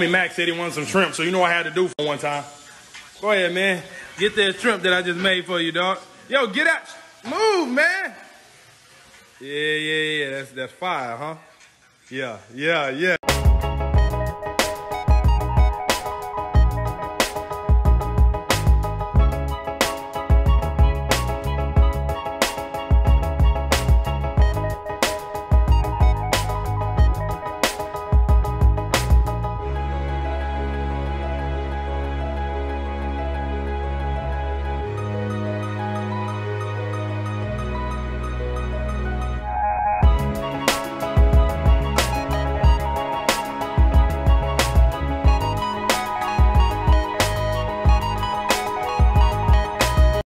Homie Max said he wanted some shrimp, so you know I had to do for one time. Go ahead, man. Get that shrimp that I just made for you, dog. Yo, get out. Move, man. Yeah, yeah, yeah. That's that fire, huh? Yeah, yeah, yeah.